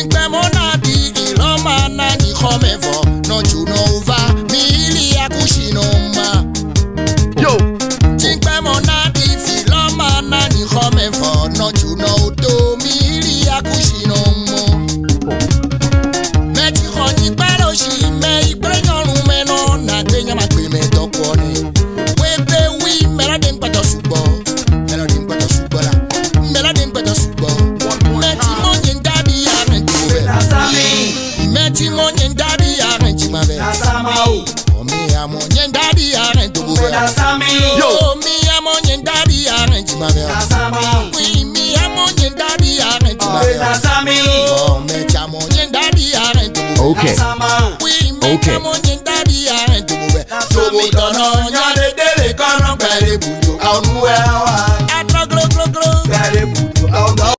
igbe na di iloma na nikome no junova mili akushino mma yo igbe na di iloma na nikome for no juno to mili akushino mmo meti ko ni paro shi me igbe meti monye ndadi yaren chimabe Nasama o Omi ya monye Yo Omi o Omi Okay o dono dele e Atro glo glo glo